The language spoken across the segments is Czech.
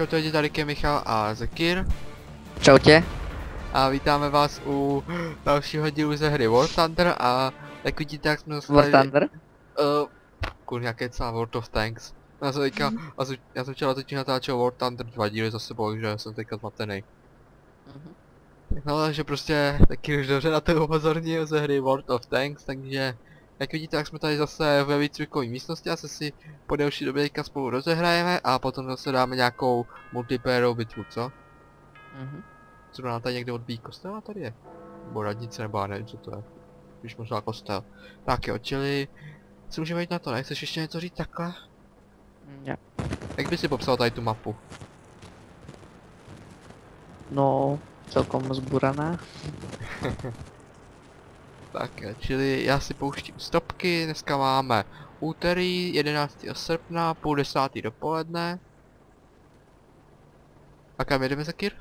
Čau, tady tady je Michal a Zekir Čau tě. a vítáme vás u dalšího dílu ze hry War Thunder a jak vidíte, jak jsme dostali... War Thunder? Uh, kurňa kecá, World of Tanks. Já jsem teďka, já jsem, já jsem včera totiž natáčel War Thunder dva díly za sebou, že jsem teďka zmatený. Mhm. No takže prostě taky už dobře na to upozornil ze hry World of Tanks, takže jak vidíte, tak jsme tady zase ve výcvikové místnosti a se si po delší době teďka spolu rozehrajeme a potom zase dáme nějakou multiplayerovou bitvu, co? Mhm. Co nám tady někde odbíjí kostela tady je? Nebo radnice, nebo já nevím co to je. Když možná kostel. Tak jo, čili... Co můžeme jít na to, nechceš ještě něco říct takhle? Ja. Jak by si popsal tady tu mapu? No, celkom zburaná. Tak čili já si pouštím stopky, dneska máme úterý 11. srpna, půl desátý dopoledne. A kam jedeme za Kir?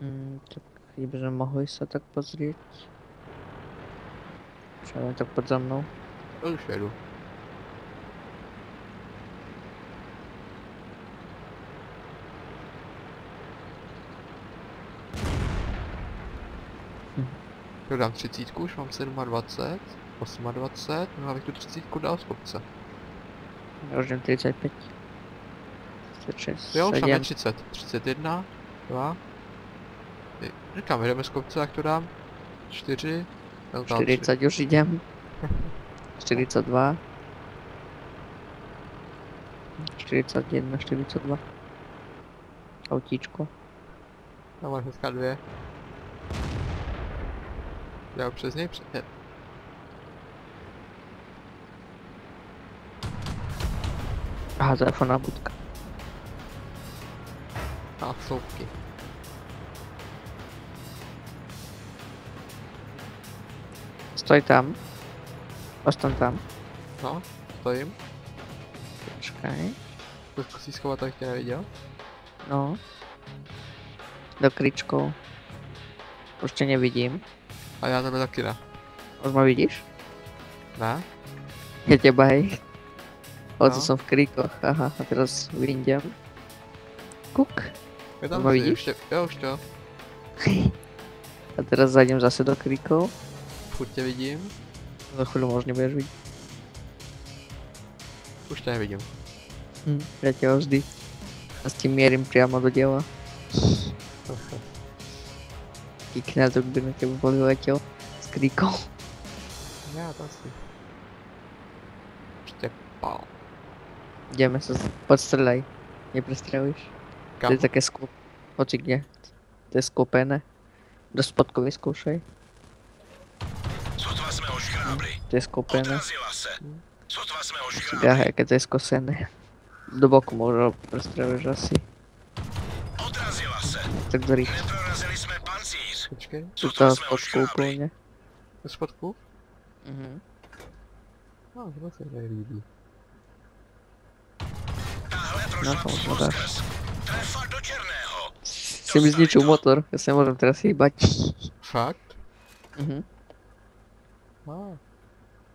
Mm, tak by sme mohli sa tak pozrieť. Čo tak pod za mnou. No, už jedu. Hm. Jo, dám třicítku, už mám 27, 28, no abych tu třicítku dal z kopce. Ja už jdem 35. 36, Jo, už máme 7. 30, 31, 2. Ty- Říkám, jdeme z kopce, jak to dám? 4, 40 už idem. 42. 41, 42. Autíčko. Já mám dneska dvě. Já přes něj přejet. Aha, telefonná budka. A sloupky. Stoj tam. Ostan tam. No, stojím. Počkaj. To zkusí schovat, abych tě neviděl. No. Do kryčkou. Už tě nevidím. A já tebe taky ne. Už ma vidíš? Ne? Ja teba hej. O, to No. som v kríkoch. Aha, a teraz vyjdem. Kuk. Je tam Ma vidíš? tě, jo, už to. A teraz zajdem zase do kríkov. Furt tě vidím. Za chvíľu možno budeš vidieť. Už tě nevidím. Hm, ja ťa vždy. A s tým mierim priamo do diela. Taký knedok by na teba boli letel. S kríkou. Já to asi. Ještě pál. Ideme sa, z- podstrelaj. Neprestrelíš. To Kam? je také skup... Hoci kde. To je skupené. Do spodku vyskúšaj. Sotva sme oškrábli. To je skupené. Odrazila se. Sotva sme oškrábli. Gáhe, keď to je skosené. Do boku možno prestrelíš asi. Odrazila se. Tak do rýchlo. Počkej. Toho sme spodku úplne. Do spodku? Mhm. No, to se mi líbí. No, to černého. Si mi zničil motor, ja sa nemôžem teraz hýbať. Fakt? Mhm. Ah.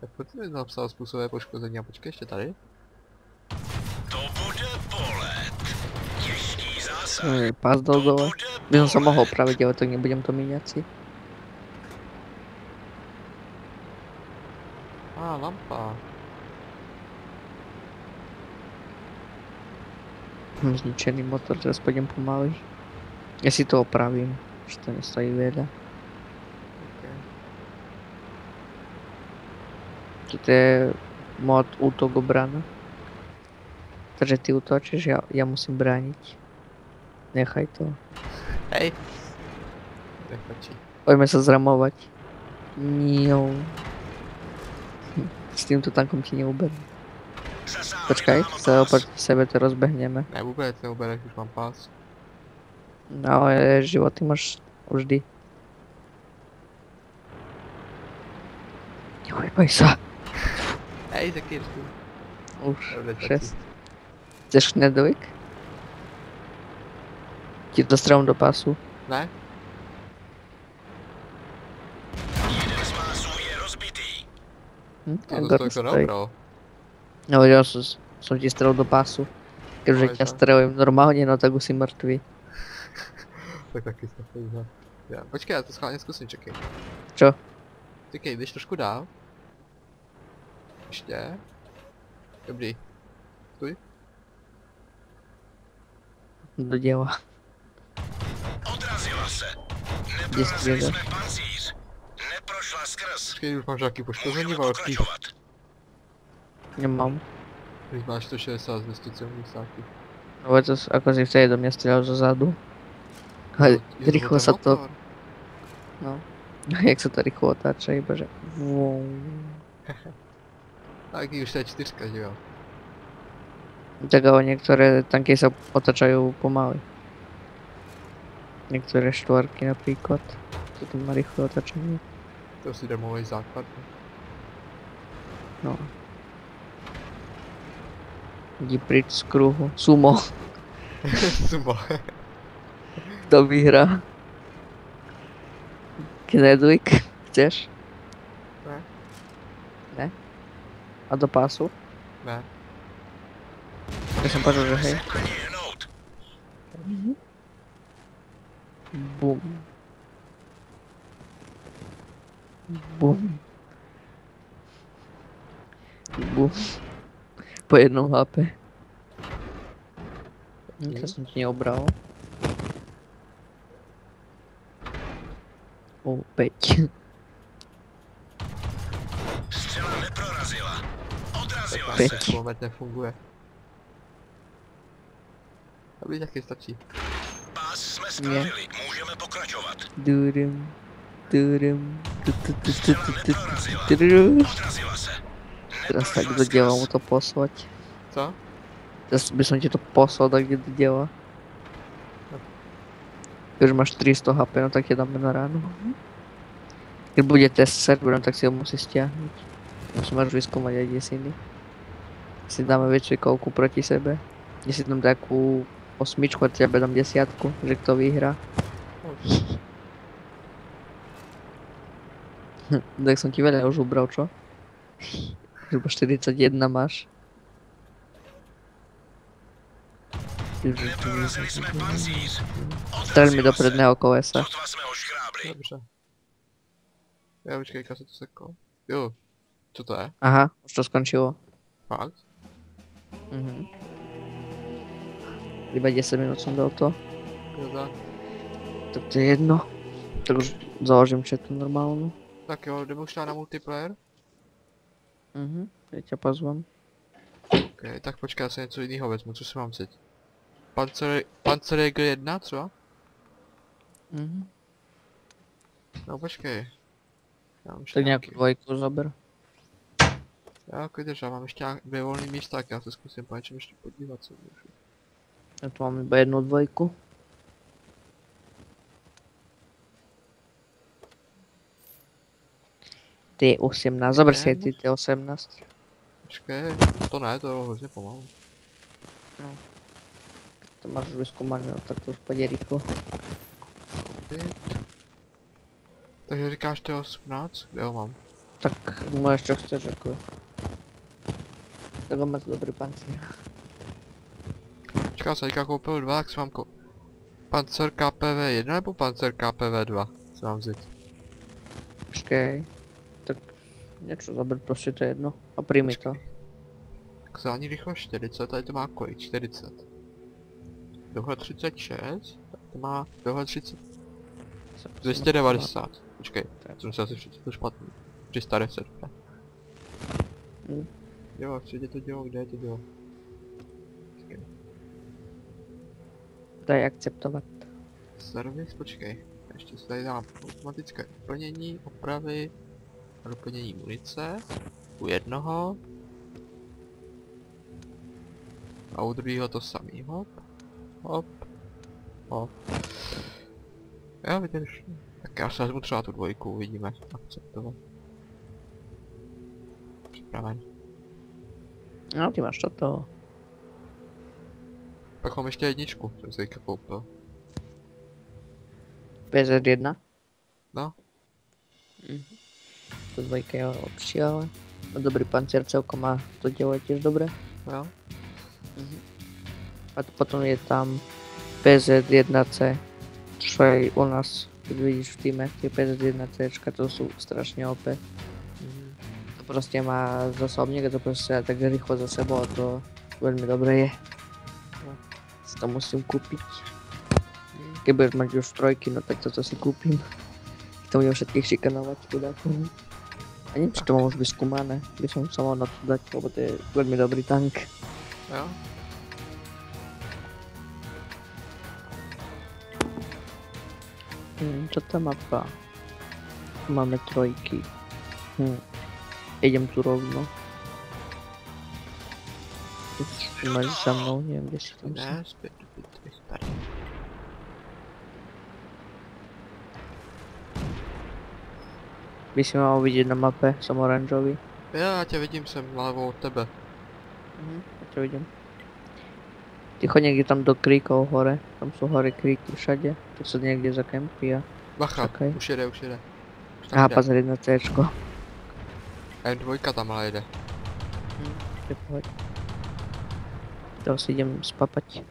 Tak proč jsi mi napsal způsobové poškození a počkej ještě tady? Ej, Pás dal dole. By som sa mohol opraviť, ale to nebudem to míňať si. A, ah, lampa. Mám zničený motor, teraz pôjdem pomaly. Ja si to opravím, že to nestojí veľa. Okay. Toto je mod útok obrana. Takže ty útočíš, ja, ja musím brániť. Nechaj to. Hej! Nechtačí. Poďme sa zramovať. Niou. Hm, S týmto tankom ti nám sa pás. oproti sebe to rozbehneme. Ne, vůbec neubereš, už mám pás. No ale životy máš vždy. Nehojbaj sa. Hej, Zekir, tu. Už, 6. Chceš knedlik? Ti to strelám do pásu. Ne? Jeden z pásů je rozbitý. Hm? To tak to, stojí. neobral. No ja som, som ti strel do pásu. Keďže ťa to- strelím normálně, no tak už si mrtvý. Tak taky se to Já, počkej, já to schválně zkusím, čekej. Čo? Čekej, jdeš trošku dál. Ještě. Dobrý. Do děla. Odrazila se. Kde Neprorazili střílel? jsme pancíř. Neprošla skrz. Počkej, už máš nějaký poškození Můžeme velký. pokračovat. Nemám. Když máš 160 z 270. Ale to s- ako si vtedy do mňa strieľal zo zadu. Ale Je to rýchlo ten sa to, motor. no. Jak sa to rýchlo otáča, iba že... Vum. Tak už to je čtyřka, že jo? Tak ale niektoré tanky Niektoré štvorky napríklad. To tam má rýchle otáčanie. To si demový základ. No. Jdi pryč z kruhu. Sumo. Sumo. Kto vyhrá? Knedlik? Chceš? Ne. Ne? A do pásu? Ne. Ja som počul, že hej. Se ani hnout. Bum. Bum. Bum. Po jednom HP. To som ti neobral. Opäť. Střela neprorazila. Odrazila se. Kulomet nefunguje. Dobrý, taky stačí. Pás jsme spravili. Pokračovat. Tu, tu. Odrazila se. Teraz tak do skrz. mu to poslať. Co? Teraz by som ti to poslal tak kde do diela. Keď už máš 300 HP, no tak je dáme na ráno. Keď bude test serverom, tak si ho musí stiahnuť. Musím až vyskúmať aj desiny. Si dáme výcvikovku proti sebe. Si tam takú osmičku a tebe dám desiatku, že kto vyhrá. tak som ti veľa už ubral, čo? Zhruba 41 máš. Strel mi do predného kolesa. Dobře. Jo, počkej, jak se to seklo. Jo. Co to je? Aha, už to skončilo. Fakt? Mhm. Iba 10 minút som dal to. Jo, tak. Tak to je jedno. Tak už založím chatu normálnu. Tak jo, jdeme už na multiplayer? Mhm. Ja ťa pozvem. Ok, tak počkej, já si něco jiného vezmu, co si mám vzít? Panzer, Panzerjäger 1 třeba? Mhm. No počkej. Já mám Tak nějaký, dvojku zober. já jako drža, mám ještě nějak dvě volné místa, tak já se zkusím po něčem ještě podívat, co můžu. Ja tu mám iba jednu dvojku. Ty 18, zober si ty ty 18. Počkej, to ne, to bylo hrozně pomalu. To máš už vyskúmané, no, tak to už rýchlo. Koupit. Takže říkáš je 18? Kde ho mám? Tak môžeš čo chceš, ako. Tak on má dobrý. Počkej, já jsem teďka koupil dva, tak si mám ko... Panzer KPV 1 nebo Panzer KPV 2? Co mám vzít? Počkej. Tak niečo zober, proste to je jedno. A príjmi to. Zální rychlo 40, tady to má kolik? 40. Tohle 36, tak to má tohle 30, 290. Počkej, jsem se asi přečetl špatný. 310. ne? Hm. Jo, je to dělo, kde je to dělo? Počkej. Daj akceptovat. Servis, počkej. Ještě se tady dám automatické doplnění, opravy doplnění munice. U jednoho. A u druhého to samý. Hop. Hop. Hop. Jo, vidíš. Tak já se vezmu třeba tu dvojku, uvidíme. Akceptovat. Připraven. No, ty máš toto. Pak mám ještě jedničku, jsem si teďka koupil. PZ1? No. Mhm. To dvojka je lepšie, ale... No dobrý pancier celkom má to je tiež dobre. Jo. Mhm. A to potom je tam PZ1C, čo je u nás, keď vidíš v týme, tie PZ1C, to sú strašne OP. Mhm. To proste má zásobník a to proste tak rýchlo za sebou a to veľmi dobré je. No, to musím kúpiť. Keď budeš mať už trojky, no tak toto si kúpim. To budem všetkých šikanovať chudákov. A neviem, či to mám už vyskúmané, by som sa mal na to dať, lebo to je veľmi dobrý tank. Jo? Hm, čo tá mapa? Tu máme trojky. Hm. Idem tu rovno. Ty tu máš za mnou, neviem, kde si tam si. Ne, zpět do pitvy, tady. By si mal vidieť na mape, som oranžový. Jo, já tě vidím, jsem nalevo od tebe. Mhm, ja to vidím. Ty choď niekde tam do kríkov hore, tam sú hore kríky všade, tak sa niekde zakempí a... Bacha, Čekaj. už jede, už jede. Už Aha, jede. pozri na Cčko. M2 tam ale jede. Ty poď. To si idem spapať.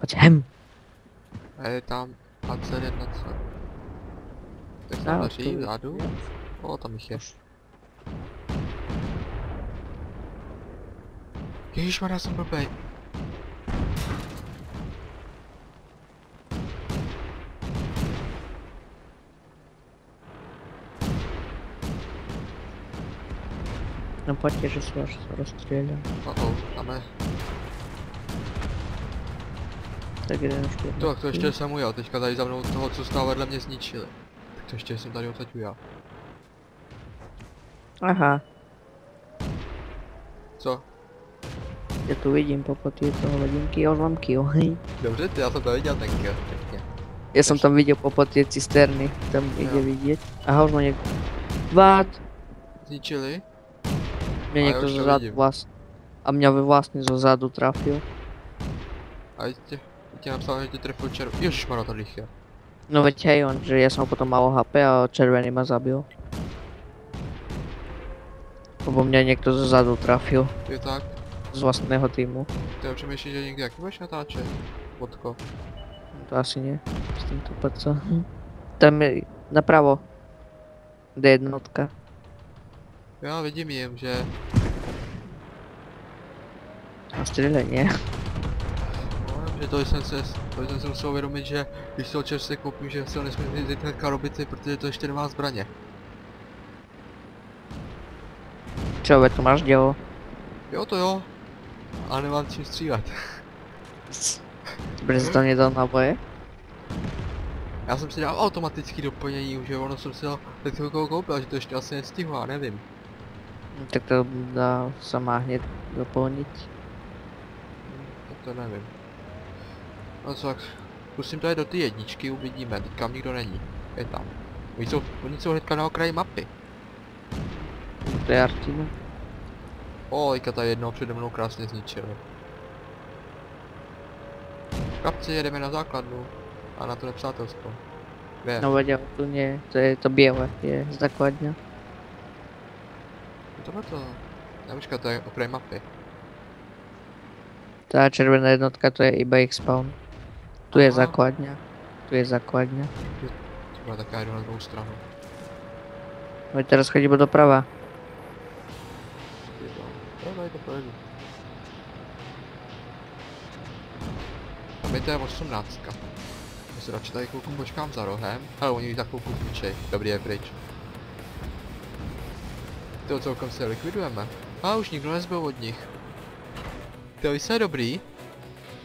Poď hem! A je tam Panzer 1 co? Tak se A, daří tu- vzadu? O, tam jich je. Ježišmarja, jsem blbej. No poďte, že sa vás rozstrieľa. Oh, oh, je. Tak jeden už je To, ještě jsem ujel, teďka tady za mnou toho, co stál vedle mě zničili. To ještě jsem tady odsaď ujel. Aha, Co? ja tu vidím popod toho hodinky, ja už mám kill, hej. Dobře, ty, já jsem to viděl ten kill, pěkně. Ja som tam videl popod tie cisterny, tam Jo. vidieť. Aha, už ma niekto... What? Zničili? Mňa A ja niekto už to zo zadu vidím. vlastne... A mňa vlastne zo zadu trafil. A tě, tě napsal, že tě trefil červ... Ježišmarja, tady je. No veď hej, on, že ja som potom mal HP a červený ma zabil. Lebo mňa niekto zo zadu trafil, Je tak? z vlastného týmu. Ty já přemýšlím, že někdy jak budeš natáčet? Vodko. To asi nie. S týmto PC. Tam je napravo. D1. Já vidím jim, že... A strieľaj, nie? No, že to jsem se, to jsem se musel uvědomit, že když se čerstvě koupím, že se nesmím vzít hnedka robici, protože to ještě nemá zbraně. Čo, veď tu máš dielo? Jo to jo, ale nemám čím střílet. Si to nedal na boje? Já jsem si dal automatický doplnění, že ono jsem si ho před chvilkou koupil, že to ještě asi nestihnu, já nevím. Tak to dá sa má hneď doplniť. Tak to nevím. No tak zkusím tady do ty jedničky, uvidíme, teď tam nikdo není. Je tam. Oni jsou, oni jsou hnedka na okraji mapy. To je Artina. O, teďka tady jednoho přede mnou krásně zničili. Kapci, jedeme na základnu. A na to nepřátelstvo. Kde? No ale tu nie, to je to biele, je základňa. Tohle to... Já počkat, to je okraj mapy. Tá červená jednotka to je iba ich spawn. Tu je Aha. základňa. Tu je základňa. Třeba tak já jdu na druhou stranu. Veď teraz chodí iba doprava. Jo, tady to projedu. Tam je to je 18. Já se radši tady chvilku počkám za rohem. Hele, oni za chvilku půjčej. Dobrý je pryč. To celkem se likvidujeme. A už nikdo nezbyl od nich. To je dobrý.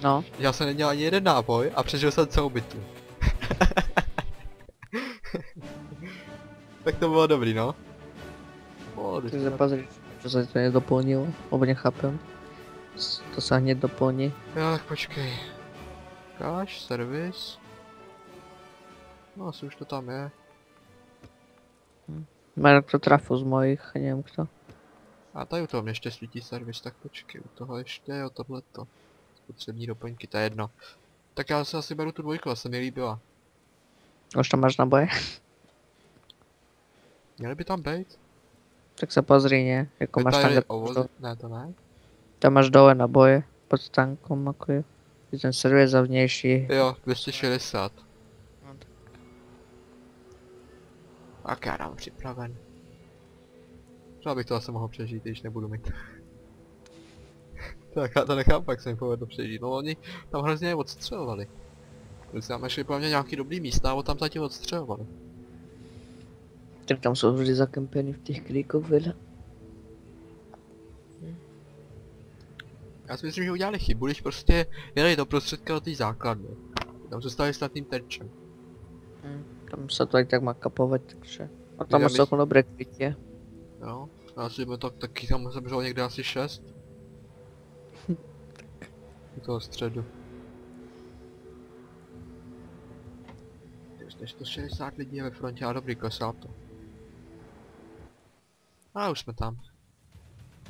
No, Já jsem neměl ani jeden náboj a přežil jsem celou bitvu. tak to bylo dobrý, no. Ty dobrý. sa pozri, čo sa to nedoplnilo, lebo nechápem. S- To sa hneď doplní. Jo, tak počkej. Káš, servis. No asi už to tam je. Marek to trafil z mojich, neviem kto. A tady u toho mě ještě svítí servis, tak počkej, u toho ještě jo, tohleto. Spotřební doplňky, to je jedno. Tak já se asi beru tu dvojku, se mi líbila. Už to máš na boje? Měly by tam být? Tak sa pozri, nie? Ako máš tam, Detaily do, o voze... Ne, to ne. tam máš dole na boje. pod tankom, ako je. Ten server zavnější. Jo, 260. No. Tak já dám připraven. Třeba bych to asi mohl přežít, když nebudu mít. tak já to nechápu, jak se mi povedlo přežít. No oni tam hrozně odstřelovali. Když tam šli pro mě nějaký dobrý místa a tam zatím odstřelovali. Tak tam jsou vždy zakempeny v těch klíkoch vedle. Já si myslím, že udělali chybu, když prostě jeli do prostředka do té základny. Tam zůstali s tím terčem. Tam se to i tak má kapovat, takže... A tam Já má celkom dobré krytě. Jo. Já si tak taky tam zemřelo někde asi 6. Do toho středu. Už 160 lidí je ve frontě a dobrý, klesá to. A už jsme tam.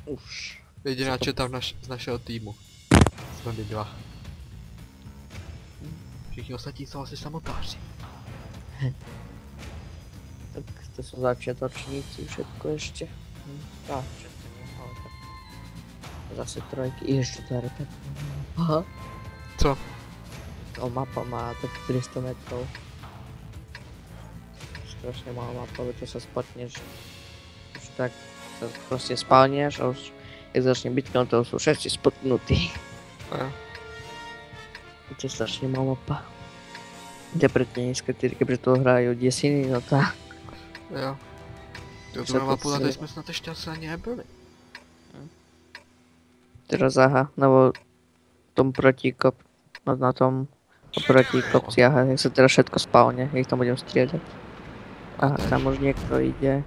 Už. Jediná četa v naš, z našeho týmu. Jsme my dva. Všichni ostatní jsou asi samotáři. Tak to jsou začátečníci, všetko ještě. Hm, ale tak. Zase trojky, i ještě tady tak. Aha. Co? O, mapa má tak 300 metrov. Strašně malá mapa, to se spotneš. Už tak sa prostě spálněš a už jak začne bitka, to jsou všetci spotnutí. Jo. To je strašně malá mapa. Kde preto nízke týry, keďže to hrajú desiny, no tak. Jo. To Se na to mapu na celé- té jsme snad ještě asi ani nebyli. Teraz aha, nebo tom protikop, no na tom protikopci, aha, jak sa teraz všetko spálne, jak tam budem striedať. Aha, tam už niekto ide.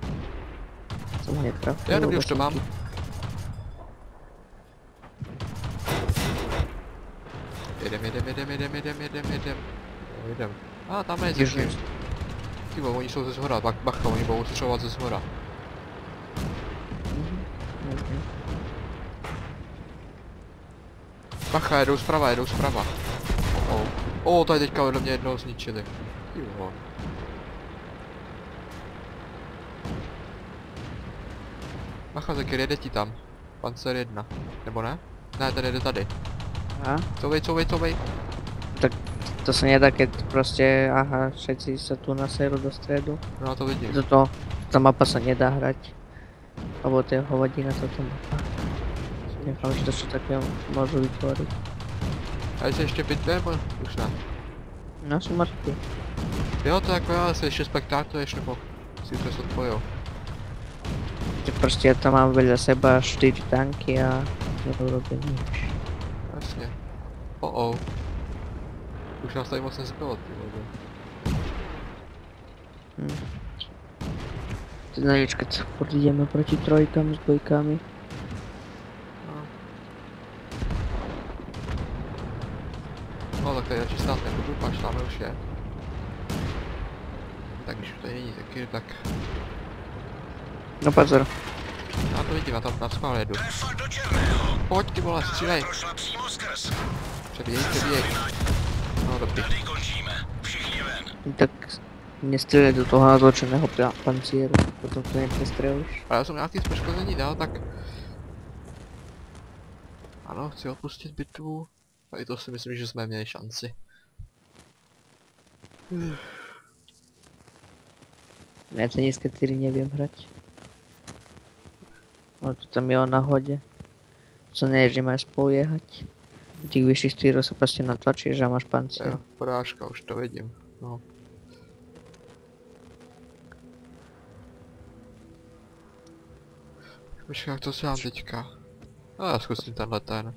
Som ho netrafil. Já dobrý, už to mám. Jedem, jedem, jedem, jedem, jedem, jedem, jedem. Jedem. A tam je Ježiš. někde. Ty vole, oni jsou ze zhora, bak, bacha, oni budou střelovat ze zhora. Mhm, mhm. Bacha, jedou zprava, jedou zprava. O, oh. oh, tady teďka vedle mě jednoho zničili. Vole. Bacha, tak jede ti tam. Pancer jedna. Nebo ne? Ne, ten jede tady. Aha, Couvej, couvej, couvej. to sa nedá, keď proste, aha, všetci sa tu naserú do stredu. No, to vidím. Toto, tá mapa sa nedá hrať. Lebo to je hovadina táto mapa. Nechám, že to čo také môžu vytvoriť. A jestli ještě bitve, nebo už ne? No, sú mŕtvi. Jo, to jako já, jestli ještě spektátoruješ, nebo si to odpojil. Že proste ja tam mám vedľa seba 4 tanky a neurobím nič. Jasně. Oh oh. Už nás tady moc nezbylo, ty vole. Hm. Ty keď sa furt ideme proti trojkám s dvojkami. No. No tak tady radši stát nebudu, až tam už je. Tak když už tady není taky, tak No pozor, já to vidím, já tam na schvál jedu. Pojď ty vole, střílej. Přebíjej, přebíjej. No dobrý. Tak nestrieľaj do toho natočeného pa- pancieru, potom to neprestrelíš. Ale já jsem nějaký poškození dal, tak... Ano, chci opustit bitvu. A i to si myslím, že jsme měli šanci. Ja to nízke týry neviem hrať. No to tam je o nahode. Co je, že máš spolu jehať. U tých vyšších týrov sa proste natlačíš a máš pancier. Jo, porážka, už to vidím. No. Počkej, jak to si dám teďka? No, já zkusím tenhle ten.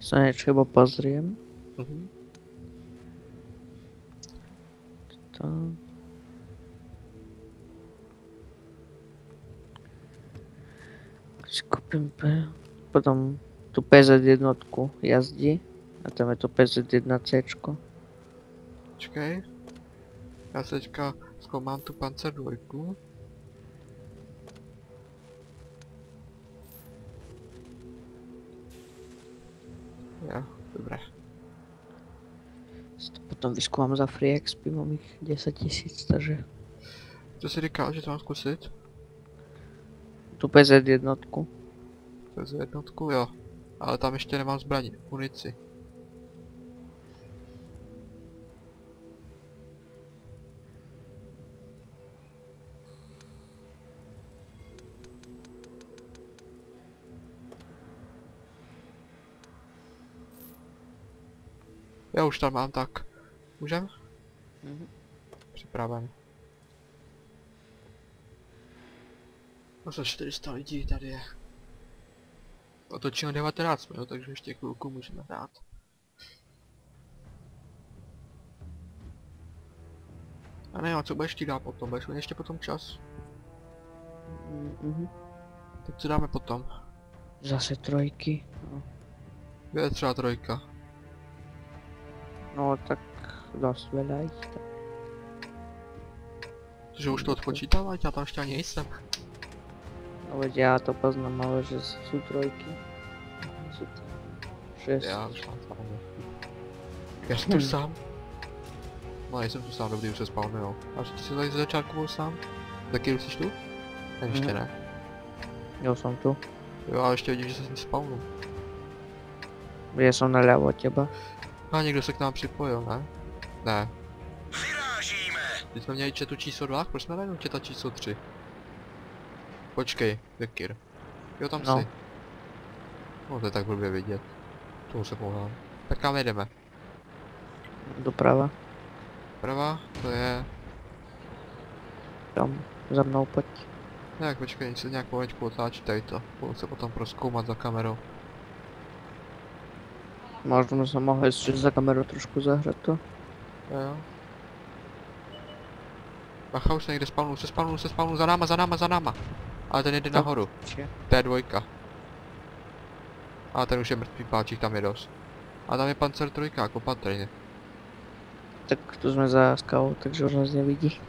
Sa niečo iba pozriem. Mhm. To... Potom tu PZ jednotku jazdí. A tam je to PZ 1C. Počkej. Já si teďka zkoumám tu pancer dvojku. Jo, dobré. Si to potom vyskúmam za free XP, mám ich 10 tisíc, takže Co jsi říkal, že to mám zkusit? tu PZ jednotku. Přes jednotku, jo. Ale tam ještě nemám zbraní, munici. Já už tam mám tak. Můžem? Mhm. Připraven. Zase 400 lidí tady je. Otočíme 19 minut, takže ještě chvilku můžeme dát. A ne, a co budeš ti dát potom? Budeš mít ještě potom čas? Mhm. Tak co dáme potom? Zase trojky. No. Kde je třeba trojka? no tak ich tam. Že už to odpočítává, já tam ještě ani nejsem. No veď ja to poznám, ale že sú trojky. Šest. Já už mám spawnu. Já jsem tu sám. No, nejsem tu sám, dobrý, už se spawnuju. A že ty jsi tady ze začátku byl sám? Taky už jsi tu? Ne, ještě Mhm. ne. Ja som tu. Jo, ale ještě vidím, že se spawnu. Ja som naľavo od teba. A někdo se k nám připojil, ne? Ne. Vyrážíme! Teď jsme měli četu číslo 2, proč jsme najednou četa číslo 3? Počkej, Dekir. Jo, tam No. jsi. No, to je tak blbě vidět. Toho se pohám. Tak kam jedeme? Doprava. Prava, to je... Tam za mnou poď. Jak, počkej, se nějak pomalečku otáčí tady to. Budu se potom proskoumat za kamerou. Možno som mohol ešte za kameru trošku zahrať to. Jo, jo. Bacha, už se někde spawnu, se spawnu, se spawnu, za náma, za náma, za náma. Ale ten jde nahoru, to je dvojka. A ten už je mrtvý páčík, tam je dost. A tam je pancer trojka, jako patrně. Tak tu sme za skalou, takže už nás nevidí.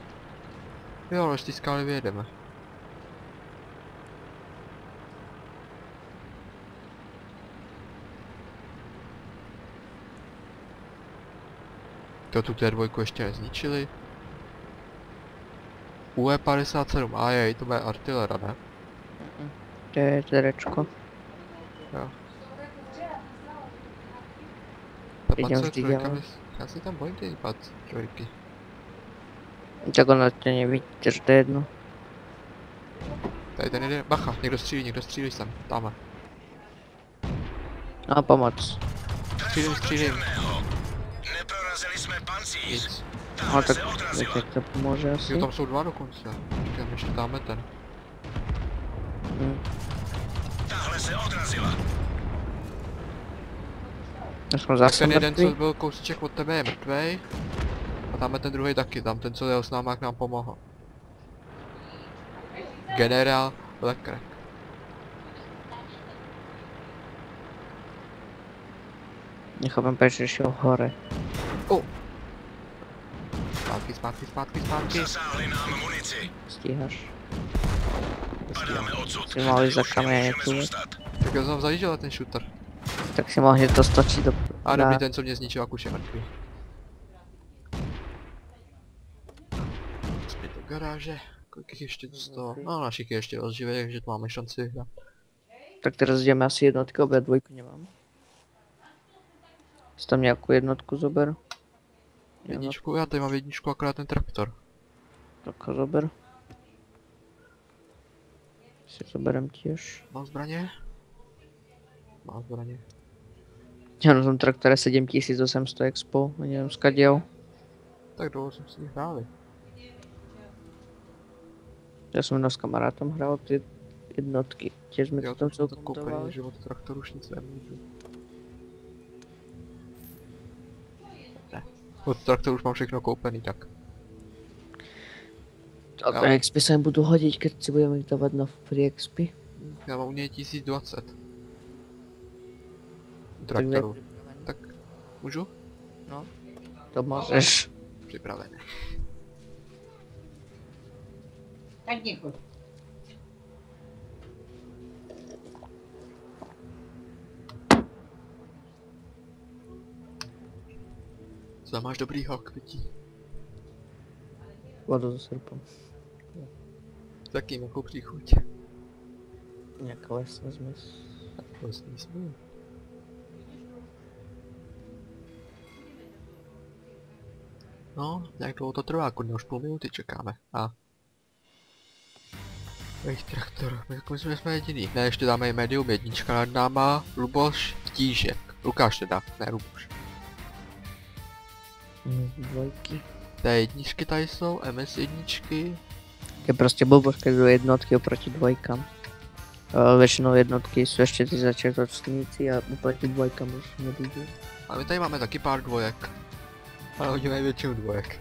Jo, ale z té skály vyjedeme. To tu té dvojku ještě nezničili. UE57, a jej, to bude artilera, ne? To je. Ta vždy trojka, dělám. mis- já si tam bojím ty pad trojky. Tak ona tě nevidí, takže to je jedno. Tady ten jde, bacha, někdo střílí, někdo střílí sem, tamhle. A pomoc. Střílím, střílím, Neprorazili jsme pancíř. nic. No tak jak to pomůže asi. Jo, tam jsou dva dokonce. Počkej, ještě dáme ten. Hm. Tahle se odrazila. Tak ten jeden, co byl kousíček od tebe, je mrtvej. A tam je ten druhý taky, tam ten, co jel s náma, jak nám pomohl. Generál Leclerc. Nechápem, proč šel hore. Zpátky, zpátky, zpátky, zpátky. Zasáhli nám munici. Stíháš. Padáme odsud. Si mohli Tady za zůstat. Tak já jsem zajížděl ten shooter. Tak si mohli to stočit do... A dobrý, ten, co mě zničil, jak už je mrtvý. Zpět do garáže. Kolik jich ještě z toho? No, našich je ještě živých, takže to máme šanci vyhrát. Tak teraz ideme asi jednotky, obe dvojku nemám. Si tam nějakou jednotku zober. Jedničku, já tady mám jedničku, akorát ten traktor. Tak zober. Si zoberem tiež. Mám zbraně? Mám zbraně. Ja na tom traktore 7800 expo, a neviem skadiaľ. Tak dlouho jsem si hráli. Ja som s kamarátom hral tie jednotky. Sme Já to tam jsem koupený, dávali. že od traktoru už nic nemůžu. Od traktoru už mám všechno koupený, tak. A Jo. expy sa im budú hodiť, keď si budeme ich dávať na free expy. Já mám u něj 1020. Tak Traktoru. Tak, můžu? To môžeš. Připravené. Tak děkuji. Za máš dobrý hok, vidí. Vodu s srpem. Taky jakou příchuť. Nějak lesní smysl. Lesný smysl. No, jak dlouho to trvá, kudy už půl minuty čekáme. A... Ej, traktor, my jako myslím, že jsme jediný. Ne, ještě dáme i medium, jednička nad náma, Luboš, Tížek. Lukáš teda, ne Luboš. Dvojky. Té jedničky tady jsou, MS jedničky. Je prostě blbost, keď jdou jednotky oproti dvojkám. Uh, většinou jednotky jsou ještě ty začátečníci a oproti dvojkám už nevidí. A my tady máme taky pár dvojek. Ale oni mají většinu dvojek.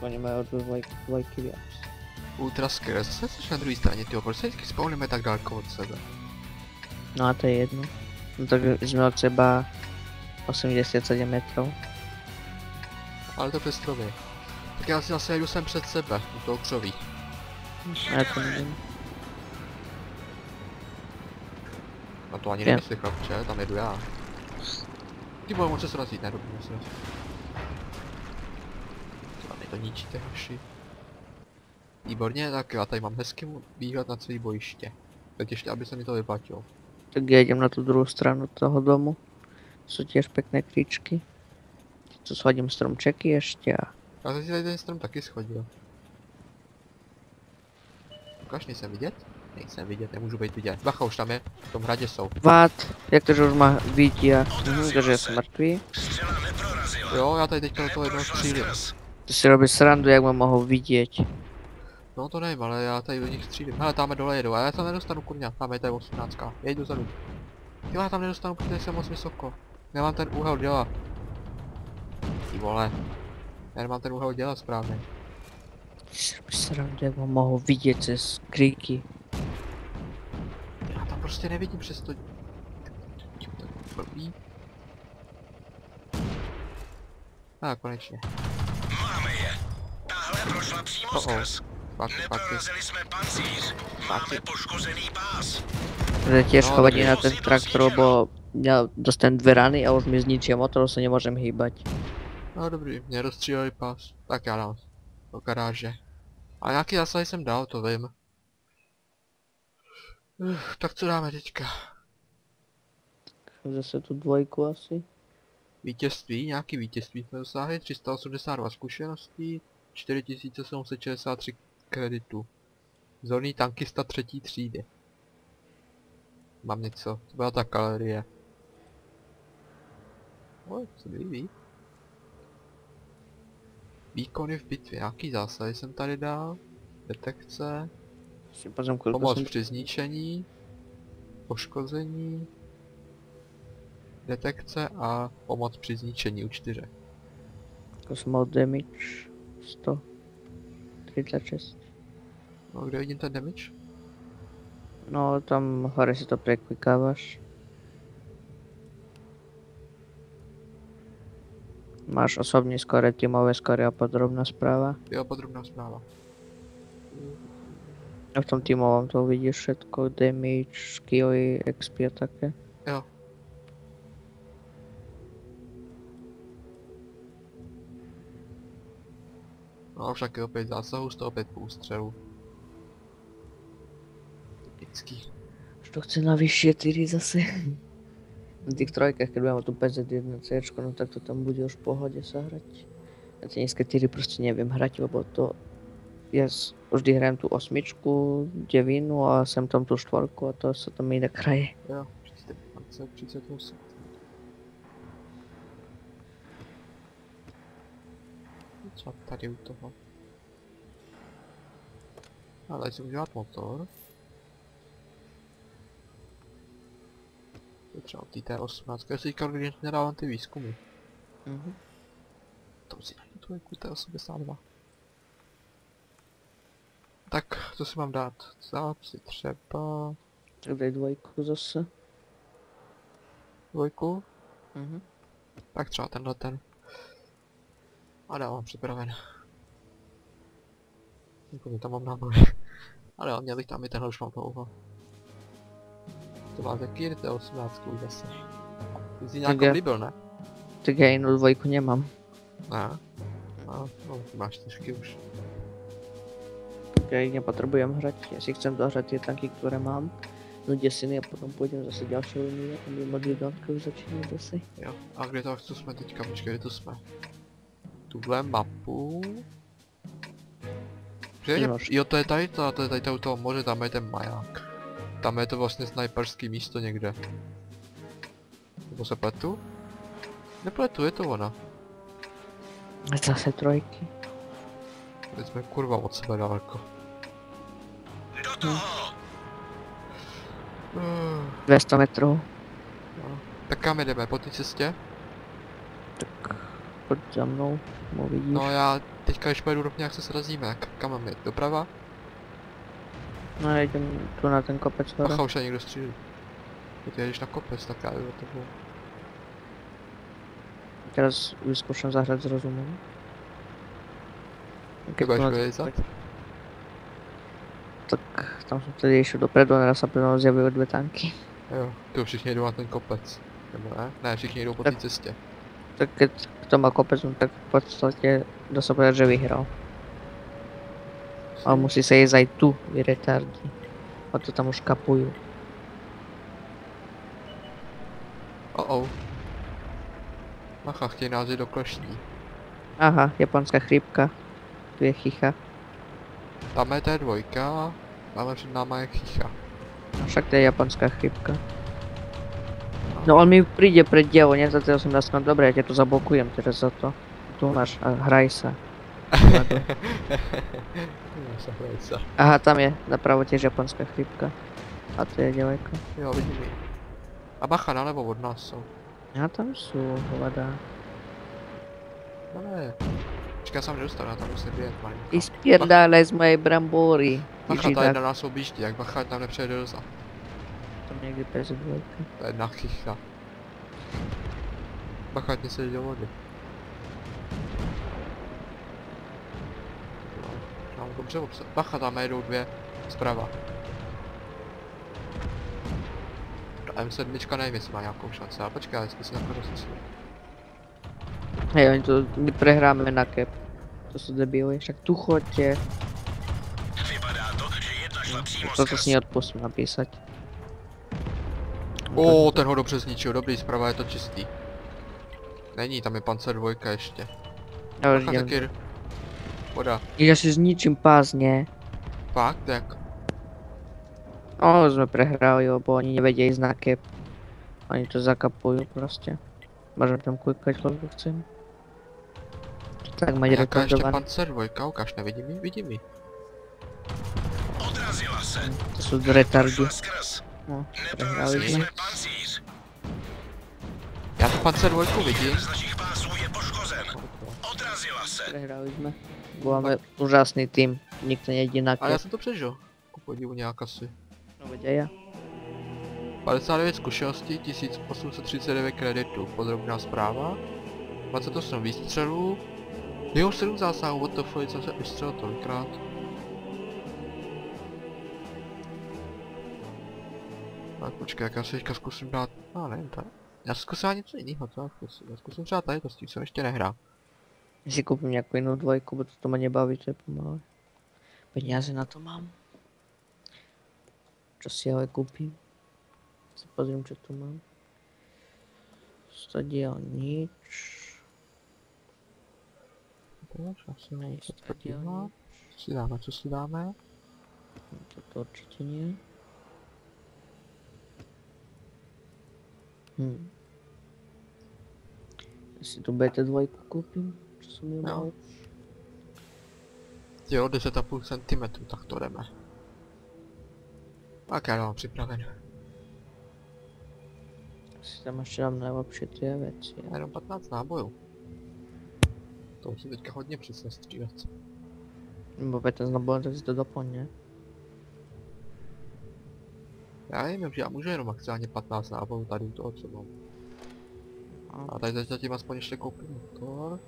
Oni mají od dvojky, dvojky víc. Ultra Scare, zase jsi na druhé straně, tyjo, proč se vždycky spawnujeme tak daleko od sebe? No a to je jedno. No tak jsme od seba 87 metrů. Ale to přes stromy. Tak já si zase jdu sem před sebe, u toho křoví. Já to nevím. Na to ani nemyslí chlapče, tam jedu já. Ty vole, může se rozjít, ne, dobrý, může se rozjít. Co mi to ničíte, hoši. Výborně, tak já tady mám hezký výhled na celý bojiště. Teď ještě, aby se mi to vyplatilo. Tak já jdem na tu druhou stranu toho domu. Jsou těž pěkné kříčky. Tu shodím stromčeky ještě a Já jsem si tady ten strom taky schodil. Ukaž, nejsem vidět? Nejsem vidět, nemůžu být vidět. Bacha, už tam je, v tom hradě jsou. Vat, jak to, že už má vidí a mhm, takže jsem mrtvý. Jo, já tady teďka do toho jednoho střílím. Ty si robíš srandu, jak mám mohou vidět. No to nevím, ale já tady do nich střílím. Hele, tam dole jedu, a já tam nedostanu kurňa, tam je tady 18. Já jdu zadu. Jo, já tam nedostanu, protože jsem moc vysoko. Nemám ten úhel dělat. Ty vole. Já nemám ten úhel dělat správně. Mám mohou vidět přes kríky. Já tam prostě nevidím přes to... To blbý. A konečně. Máme je. Tahle prošla přímo Oh, oh. skrz. Neprorazili jsme pancíř. Máme poškozený pás. Že tiež No, chodí takže na ten traktor, lebo ja dostanem dve rany a už mi zničia motor, sa nemôžem hýbať. No dobrý, mě rozstříleli pas. Tak já dám. Do garáže. A nějaký zásahy jsem dal, to vím. Uf, tak co dáme teďka? Zase tu dvojku asi. Vítězství, nějaký vítězství jsme dosáhli, 382 zkušeností, 4763 kreditů. Zorný tankista třetí třídy. Mám něco, to byla ta galerie. O, co líbí. Výkony v bitvě, nějaký zásahy jsem tady dal. Detekce, koľko pomoc som... při zničení, poškození, detekce a pomoc při zničení u čtyře. Som mal damage. 100. 36. No, kde vidím ten damage? No, tam hore si to preklikávaš. Máš osobní skore, tímové skore a podrobná správa. Jo, podrobná zpráva. A v tom tímovom to uvidíš všetko, damage, skilly, XP a také. Jo. No a však je opět zásahu, 105 ústřelů. Typický. Už to chce na vyššie tyry zase. Na tých trojkách, keď budeme tu PZ1C, no tak to tam bude už v pohode sa hrať. Na tie nízke tyry prostě neviem hrať, lebo to... Ja vždy hrajem tú osmičku, devinu a sem tam tú štvorku a to sa tam inak hraje. Jo, 30, 38. Co tady u toho? Ale můžu dát motor. To je třeba od té 18. Já si říkal, když nedávám ty výzkumy. Mhm. To si najdu trojku T82. Tak, co si mám dát? Dát si třeba Tak daj dvojku zase. dvojku. Mhm. Tak třeba tenhle ten. A dávám připraven. Úplně tam mám náboj. Ale jo, měl bych tam i tenhle už mám dlouho. To má taky to 18 už zase. Ty jsi nějak já- oblíbil, ne? Tak ja inú dvojku nemám. Ne. No, no, ty máš čtyřky už. Tak ja ich nepotrebujem hrať. Si chcem dohrať tie tanky, ktoré mám. No desiny a potom pôjdem zase ďalšie linie, aby mohli jednotkou začínať zase. Jo. A kde to, co jsme teďka? Počkej, kde to jsme? tuhle mapu. Nož. jo, to je tady to, to je tady to u toho moře, tam je ten maják. Tam je to vlastně snajperský místo někde. Nebo se pletu? Nepletu, je to ona. Zase trojky. Teď jsme kurva od sebe daleko. Do toho! Uh, 200 metrů. tak kam jedeme, po té cestě? Tak pojď za mnou, mu vidíš. No já teďka když pojedu rovně, jak se srazíme, jak kam mám jít, doprava? No jdem tu na ten kopec hore. Bacha, už je někdo střílí. Teď jedeš na kopec, tak já jdu za tebou. Teraz vyskúšam zahrať s rozumom. Ty Keď budeš vylezat? Tak tam som vtedy išiel dopredu a naraz sa pre mnou zjavili dve tanky. Jo, tu všichni jdou na ten kopec. Nebo ne? Ne, všichni jdou po té cestě. Tak keď kto má kopec, tak v podstate dá povedať, že vyhral. Ale musí ísť aj tu, vy retardi. A to tam už kapujú. Oh oh. Bacha, chtějí nás do klešní. Aha, japonská chrípka. Tu je chicha. Tam je T2, ale před náma je chicha. No však to je japonská chrípka. No on mi príde pred dielo, nie za 18 no dobre, ja ťa tu zablokujem teraz za to. Tu máš a hraj sa. Aha, tam je napravo tiež japonská chrípka. A to je ďaleko. Jo, vidím ji. A bacha, nalevo od nás jsou. A tam sú hovada. No ne. Počkej, já jsem nedostal, já tam musím vyjet malinko. Ty spierdálaj z mojej brambory. Bacha, Ty tady židák. na nás objíždí, jak bacha tam nepřejede dozad. Tam niekde bez dvojky. To je jedna chicha. Bacha, ať se do vody. No, Mám dobře obsa. Bacha, tam jedou dvě zprava. Ta M7 nevím, jestli má nějakou šanci, ale počkej, jestli si jako rozmyslím. Hej, oni to, prehráme na cap. To sú debily, však tu. Vypadá to, že jedna šla přímo Toto skrz. si neodpustím napísať. O, ten ho dobře zničil, dobrý, zprava je to čistý. Není, tam je pancer dvojka ještě. Idem. taky... Voda. Ja si zničím pás, nie? Fakt, jak? O, sme prehrali, lebo oni na cap. Oni to zakapujú proste. Môžem tam klikať, koľko chcem. Tak mať Jaká ještě pancer dvojka, ukáž, nevidím ji, vidím ji. Odrazila se. To. Šla skrz. No, prehrali jsme. Já tu pancer dvojku vidím. Odrazila se. Prehrali sme. Máme úžasný tým. Nikto nejde na Ale já jsem to přežil. Ku podivu nějak asi. No veď ja. 59 zkušeností, 1839 kreditů, podrobná zpráva. 28 výstřelů. Jo, 7 zásahů, what the fuck, jsem se vystřelil tolikrát. Tak počkej, jak já si teďka zkusím dát, no nevím, tady. Já zkusím dát něco jiného, co já zkusím, já zkusím třeba tady to s tím, jsem ještě nehrál. Si kúpim nejakú inú dvojku, bo toto ma nebaví, to je pomalé. Peniaze na to mám. Čo si ale kúpim? Si pozriem, čo tu mám. Stadiel nič. Se to stadiel podívá. nič. Co si dáme, co si dáme? Toto určite nie. Hm. Ja si tu BT2 kúpim, čo som ju Jo. mal. Jo, 10,5 cm, tak to jdeme. Tak já mám připraven. Si tam ešte dám najlepšie tie veci. Já jenom 15 nábojů. To musím teďka hodně přesně střílet. Bo BT znamená, tak si to doplň, Já nevím, že já můžu jenom maximálně 15 nábojů tady u toho, co mám. A tady zatím aspoň ještě koupím motor.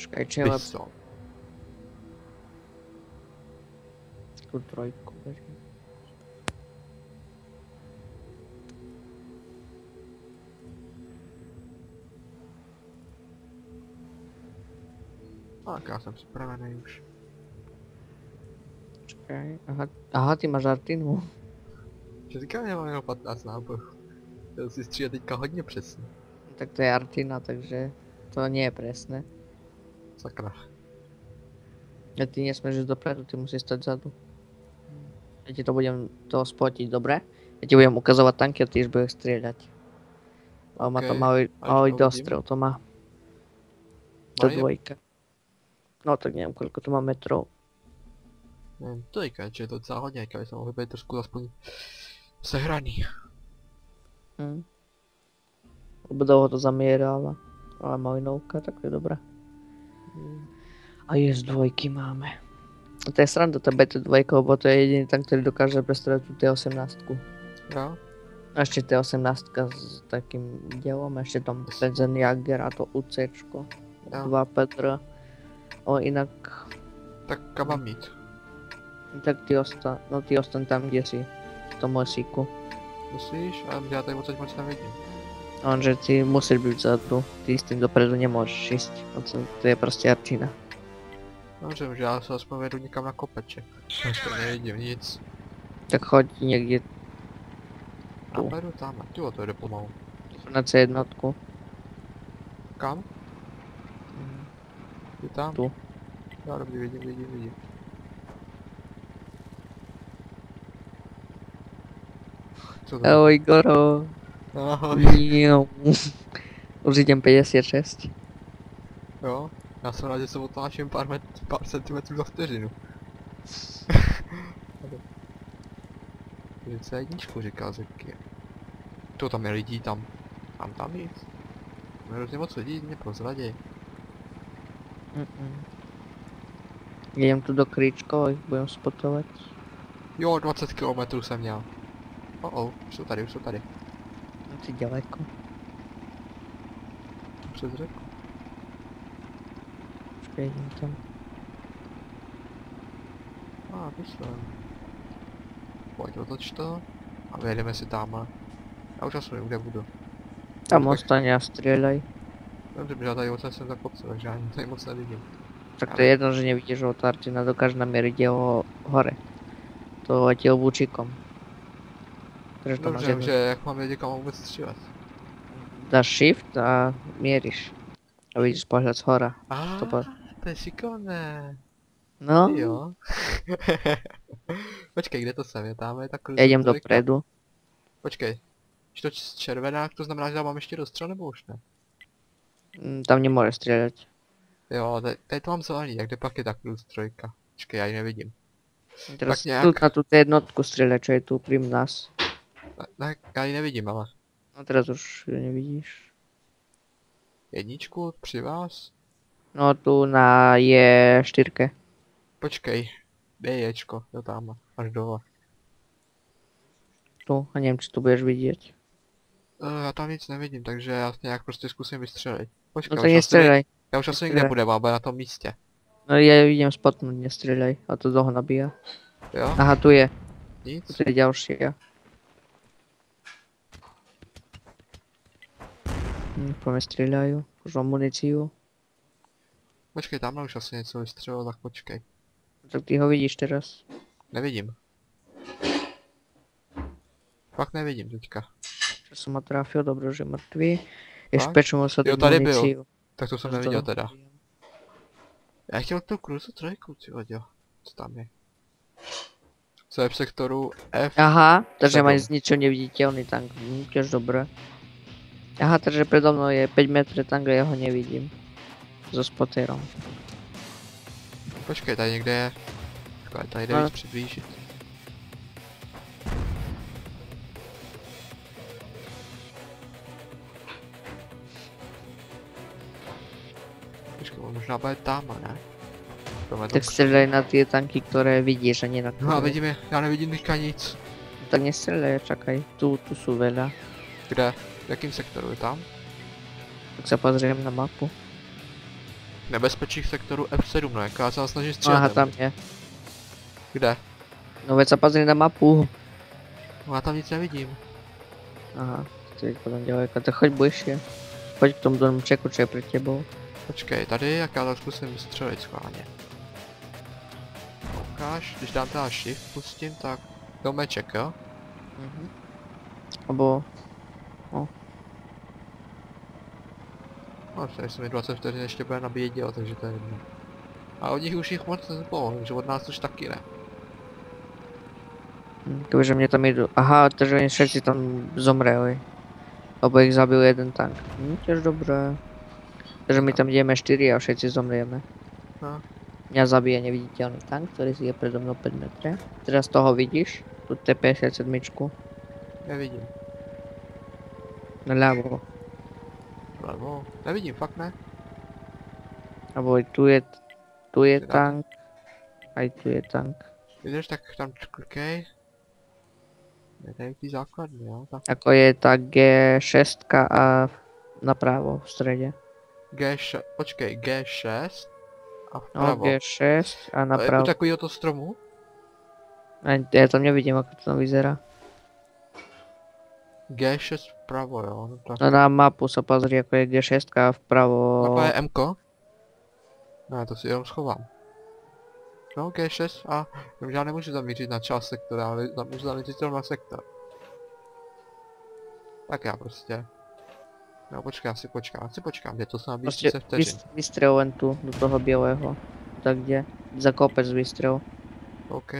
Čakaj, čo? Pistol. Tu trojku beriem. Tak já jsem připravený už. Čakaj, aha, aha, ty máš Artinu. Že říkám, že mám jenom 15 nábojů. To si střílet teďka hodně přesně. Tak to je Artina, takže to nie je presné. Sakra. A ty nesmieš ísť dopredu, ty musíš stať vzadu. Ja ti to budem to spotiť, dobre? Ja ti budem ukazovať tanky a ty budeš strieľať. Ale má to malý, a malý dostrel, to má. To dvojka. No tak neviem, koľko to má metrov. Trojka, či je to docela hodně, jak jsem mohl být trošku aspoň sehraný. Hm. Lebo dlho to zamieráva. Ale malinovka, tak to je dobré. A je z dvojky máme. A to je sranda, to BT2, lebo to je jediný tank, ktorý dokáže prestreliť tú T18. Jo, A ešte T18 s takým dielom, ešte tam Penzen Jager a to UCčko. jo. 2 Petr. Ale inak, Tak kam mám mít? tak ty ostan, no ty ostan tam, kde si. V tom lesíku. Myslíš? A já tady moc moc nevidím. Lenže ty musíš byť vzadu, ty s tým dopredu nemôžeš ísť. No to, to je proste arčina. Dobře, že já se aspoň vedu někam na kopeček. Ještě nevidím nic. Tak choď niekde A Tu. vedu tam, tyjo, to jde pomalu. na C1. Kam? Je tam? Tu. Já dobře, vidím, vidím, vidím. Co to? Ahoj Goro. Ahoj. Jo. Už idem 56. Jo, já jsem rád, že se otáčím pár, met, pár centimetrů za vteřinu. Že jedničku říká Zeky. To tam je lidí tam. Tam tam nic. Je hrozně moc lidí, mě prozraděj. Mm-mm. Idem tu do Kríčko, budem spotovať. Jo, 20 km jsem měl. Oh oh, už jsou tady, už jsou tady. No ďaleko. Přes řeku. Počkej, idem tam. A, ah, vyšlem. Pojď, otoč to. A vyjedeme si tam. Já už asi kde budu. Tam tak- ostane a strieľaj. Dobře, že já tady jsem za kopce, takže já tady moc nevidím. Tak to je jedno, že nevidíš od Artina, dokáže namieriť jeho hore. To letěl vůčikom. Takže to máš Dobře, jedno. že jak mám vědět, kam vůbec střílet. Dáš shift a mieríš. A vidíš pohled z hora. A, To pa- to je šikovné. No, Jo. Počkej, kde to jsem? Je tam je tak ja idem trojka. dopredu. Počkej. Když to červená, to znamená, že tam mám ještě dostřel nebo už ne? Mm, Tam nemôžeš strieľať. Jo, tady, tady to mám zelený, jak kde pak je ta trojka? Počkej, já ji nevidím. Teraz nějak. tu na tú jednotku strieľať, čo je tu pri nás. Ne, já ji nevidím, ale. No teraz už nevidíš. Jedničku při vás? No tu na je4. Počkej. Kde je ječko? Jo tam, až dole. Tu, a neviem, či tu budeš vidieť. Uh, já tam nic nevidím, takže já nějak prostě zkusím vystřelit. Počkej, No už tak asi, ne, nestrieľaj. já už asi nikde budem, ale na tom místě. No ju idem spotnúť, nestrieľaj. A to dlho nabíja. Jo? Aha, tu je. Nic? Tu je ďalšia. Hm, mne strieľajú. Už mám muníciu. Počkej, tamhle už asi něco vystřelilo, tak počkej. Tak ty ho vidíš teraz. Nevidím. Fakt nevidím teďka. Čo som ho trafil, dobro, že mŕtvý. Je Fakt? špeču mu sa Jo, tady byl. Tak to jsem neviděl teda. Já chtěl tu cruise trojku, ty jo. Co tam je? Co je v sektoru F? Aha, takže Sedom. má z ničoho neviditeľný tank. Hm, tiež dobré. Aha, takže predo mnou je 5 metrů a ja ho nevidím. So spoterom. Počkej, tady někde je. Počkej, tady jde No. víc přiblížit. Počkej, on možná bude tam, ne? Tohle Tak strieľaj na tie tanky, ktoré vidíš a nie na No a ktoré. vidím je, já nevidím teďka nic. Tak nestrieľaj, čakaj. Tu, tu sú veľa. Kde? V jakém sektoru je tam? Tak sa pozriem na mapu. Nebezpečí v sektoru F7, no jaká se snaží střílet. aha, tam je. Kde? No veď pozri na mapu. No já tam nic nevidím. Aha, to je potom ďaleko. Tak choď bližšie. Choď k tomu domčeku, čo je pred tebou. Počkej, tady, jak já to zkusím střelit schválně. Ukáž, když dám teda shift, pustím, tak domeček, jo? Mhm. Abo... No, tady se mi 20 vteřin ještě bude nabíjet dělat, takže to je jedno. A od nich už jich moc nepomohl, že od nás už taky ne. Hm, Takže mě tam jdu. Aha, takže oni všetci tam zomreli. Lebo ich zabil jeden tank. Hm, tiež dobré. Takže my tam ideme 4 a všetci zomrieme. No. Mňa zabije neviditeľný tank, ktorý je predo mnou 5 metre. Teraz toho vidíš? Tu T57. Nevidím. Naľavo. Levo. Nevidím, fakt ne. Abo aj tu je, tu je Teda- tank. Aj tu je tank. Vidíš, tak tam klikej. Je tady ty základny, jo? Tak Ako je tá G6 a napravo v strede. G6, počkej, G6 a No, vpravo. G6 a A je u napravo. takového to stromu? A Ja tam nevidím, ako to tam vyzerá. G6 vpravo, jo? No. No na mapu sa pozri, ako je G6 a vpravo. Takhle je MK? Ne, to si jenom schovám. No, G6 a já nemůžu zamířit na část sektora, ale za- můžu zamířit na sektor. Tak já prostě. No počkej, já si počkám, já si počkám, kde to se nabíjí Proste 30 vteřin. vys- vystrel len tu, do toho bieleho. Tak kde? Za kopec vystrel. OK.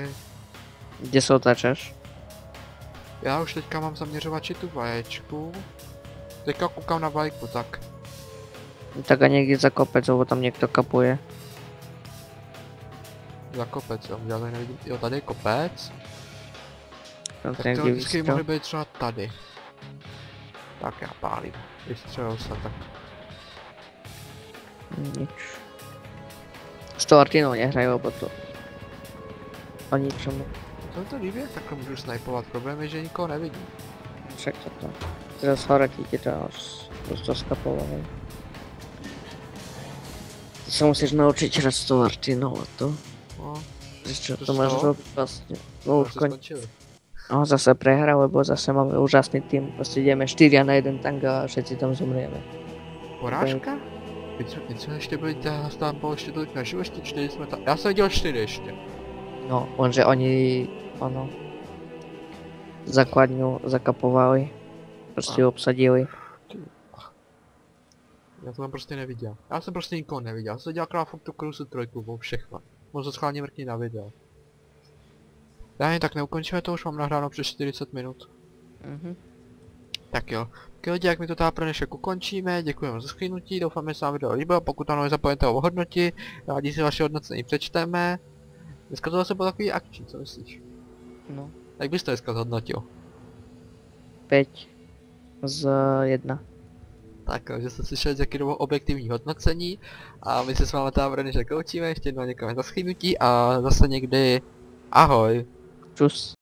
Kde sa otáčaš? Já už teďka mám zaměřovači tu vaječku. Teďka koukám na vajku, tak. Tak a niekde za kopec, lebo tam niekto kapuje. Za kopec, jo, já tady nevidím, jo, tady je kopec. Tam Tak teoreticky mohly být třeba tady. Tak já pálím. Vystřelil se, tak Nič. S tou Artinou nehrajú, lebo to... O ničomu. To to líbí, takhle můžu snajpovat. Problém je, že nikoho nevidím. Však to to. Teraz hore ti ti to už prosto skapovali. Ty sa musíš naučiť hrať s tou Artinou a to. No, čo To to máš stalo? robiť vlastne. No no už skončili. No zase prehra, lebo zase máme úžasný tým. Proste ideme 4 na jeden tank a všetci tam zomrieme. Porážka? My jsme, my jsme ještě byli, nás tam bylo ještě tolik naživo, ještě čtyři jsme tam, já jsem viděl čtyři ještě. No, lenže oni, ono, základňu zakapovali. Prostě obsadili. Já to tam prostě neviděl. Já jsem prostě nikoho neviděl, já jsem dělal akorát fakt tu krusu trojku, bylo všechno. Moc to schválně mrkni na video. Já jen tak neukončíme to, už mám nahráno přes 40 minut. Mhm. Tak jo. Tak lidi, jak mi to teda pro dnešek ukončíme, děkujeme za schrnutí, doufám, že se vám video líbilo, pokud ano, nezapomeňte ho ohodnotit, rádi si vaše hodnocení přečteme. Dneska to zase bylo takový akční, co myslíš? No, Jak bys to dneska zhodnotil? 5 z 1. Tak, že jste slyšeli taky dobu objektivní hodnocení a my se s vámi teda pro dnešek loučíme, ještě jednou děkujeme za schrnutí a zase někdy ahoj. Čus.